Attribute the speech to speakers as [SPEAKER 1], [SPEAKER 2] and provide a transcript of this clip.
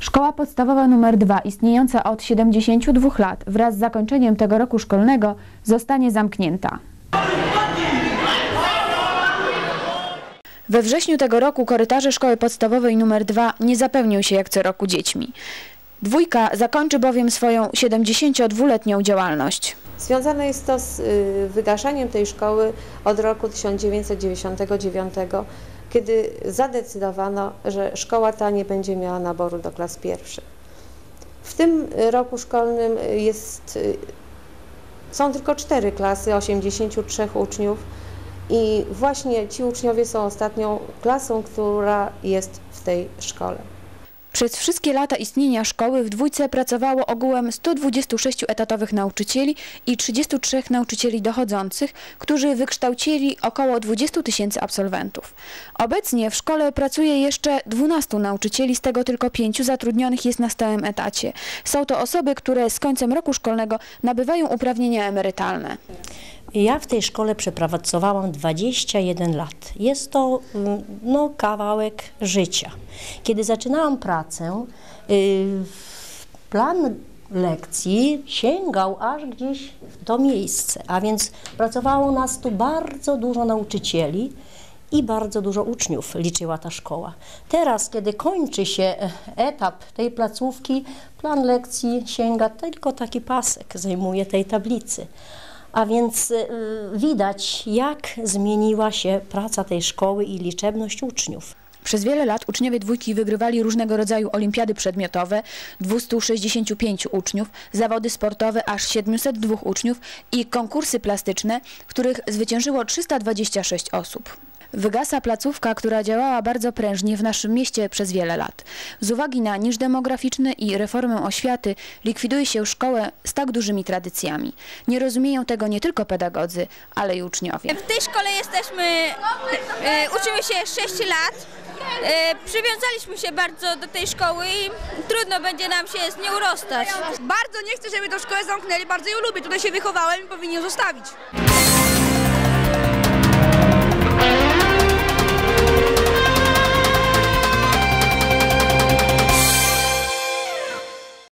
[SPEAKER 1] Szkoła podstawowa nr 2, istniejąca od 72 lat, wraz z zakończeniem tego roku szkolnego, zostanie zamknięta. We wrześniu tego roku korytarze szkoły podstawowej nr 2 nie zapełnią się jak co roku dziećmi. Dwójka zakończy bowiem swoją 72-letnią działalność.
[SPEAKER 2] Związane jest to z y, wygaszaniem tej szkoły od roku 1999, kiedy zadecydowano, że szkoła ta nie będzie miała naboru do klas pierwszych. W tym roku szkolnym jest, y, są tylko cztery klasy, 83 uczniów i właśnie ci uczniowie są ostatnią klasą, która jest w tej szkole.
[SPEAKER 1] Przez wszystkie lata istnienia szkoły w dwójce pracowało ogółem 126 etatowych nauczycieli i 33 nauczycieli dochodzących, którzy wykształcili około 20 tysięcy absolwentów. Obecnie w szkole pracuje jeszcze 12 nauczycieli, z tego tylko 5 zatrudnionych jest na stałym etacie. Są to osoby, które z końcem roku szkolnego nabywają uprawnienia emerytalne.
[SPEAKER 3] Ja w tej szkole przepracowałam 21 lat. Jest to mm, no, kawałek życia. Kiedy zaczynałam pracę, y, plan lekcji sięgał aż gdzieś w to miejsce, a więc pracowało nas tu bardzo dużo nauczycieli i bardzo dużo uczniów liczyła ta szkoła. Teraz, kiedy kończy się etap tej placówki, plan lekcji sięga tylko taki pasek, zajmuje tej tablicy. A więc y, widać, jak zmieniła się praca tej szkoły i liczebność uczniów.
[SPEAKER 1] Przez wiele lat uczniowie dwójki wygrywali różnego rodzaju olimpiady przedmiotowe, 265 uczniów, zawody sportowe aż 702 uczniów i konkursy plastyczne, których zwyciężyło 326 osób. Wygasa placówka, która działała bardzo prężnie w naszym mieście przez wiele lat. Z uwagi na niż demograficzny i reformę oświaty likwiduje się szkołę z tak dużymi tradycjami. Nie rozumieją tego nie tylko pedagodzy, ale i uczniowie.
[SPEAKER 4] W tej szkole jesteśmy, e, uczymy się 6 lat. E, przywiązaliśmy się bardzo do tej szkoły i trudno będzie nam się z nią rozstać.
[SPEAKER 5] Bardzo nie chcę, żeby tę szkołę zamknęli, bardzo ją lubię. Tutaj się wychowałem i powinien zostawić.